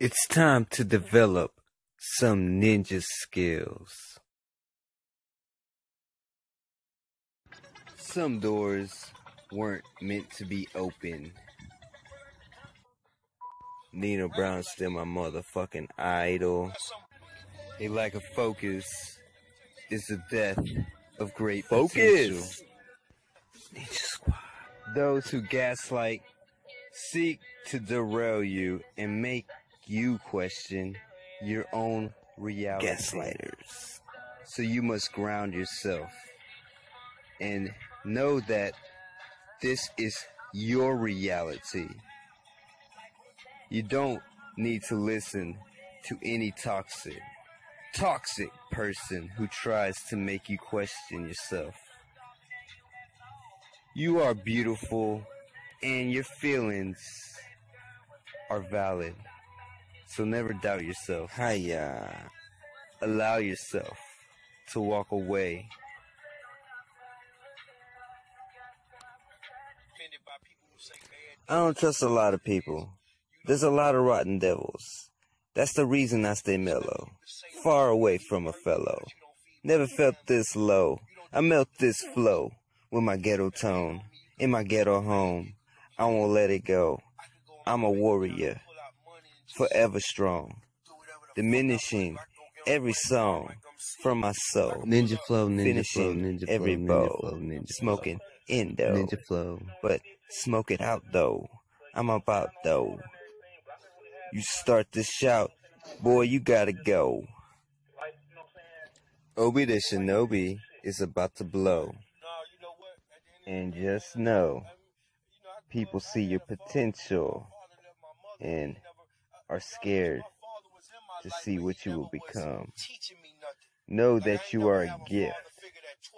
It's time to develop some ninja skills. Some doors weren't meant to be open. Nina Brown's still my motherfucking idol. A lack of focus is the death of great Focus. potential. Ninja Squad. Those who gaslight seek to derail you and make you question your own reality. Gaslighters. So you must ground yourself and know that this is your reality. You don't need to listen to any toxic, toxic person who tries to make you question yourself. You are beautiful and your feelings are valid. So never doubt yourself. Hiya. Allow yourself to walk away. I don't trust a lot of people. There's a lot of rotten devils. That's the reason I stay mellow. Far away from a fellow. Never felt this low. I melt this flow with my ghetto tone. In my ghetto home. I won't let it go. I'm a warrior. Forever strong. Diminishing every song from my soul. Ninja flow, ninja Finishing flow, ninja every flow, ninja flow, ninja Smoking endo. flow, ninja flow. But smoke it out though. I'm about though. You start to shout, boy, you gotta go. Obie the Shinobi is about to blow. And just know, people see your potential and are scared to see what you will become. Know that you are a gift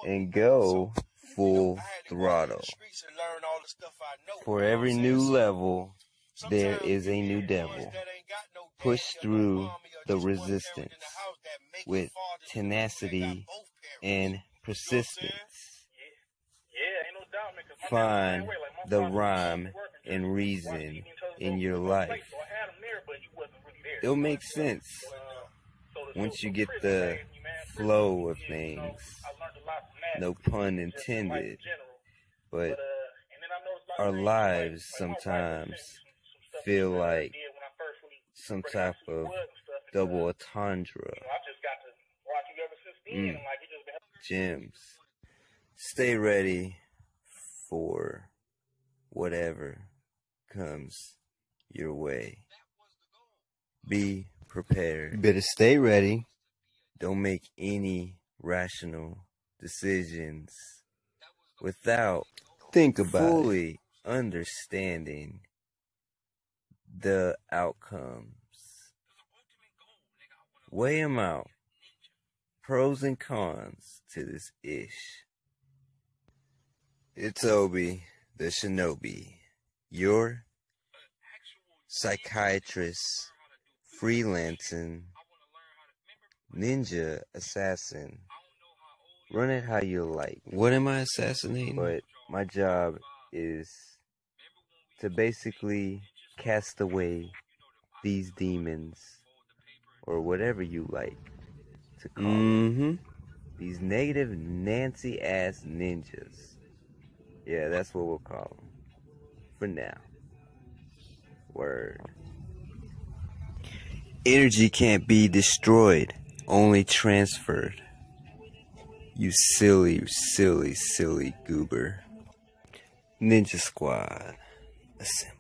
and go full throttle. For every new level, there is a new devil. Push through the resistance with tenacity and persistence. Find the rhyme and reason in your life. It'll make sense once you get the flow of things. No pun intended. But our lives sometimes feel like some type of double entendre. Mm. Gems. Stay ready for whatever comes your way. Be You prepared. better stay ready. Don't make any rational decisions without Think about it. fully understanding the outcomes. Weigh them out. Pros and cons to this ish. It's Obie, the shinobi, your psychiatrist, freelancing, ninja assassin. Run it how you like. What am I assassinating? But my job is to basically cast away these demons or whatever you like to call them. Mm-hmm. These negative Nancy ass ninjas. Yeah, that's what we'll call them. For now. Word. Energy can't be destroyed, only transferred. You silly, silly, silly goober. Ninja Squad. Assemble.